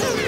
Yeah.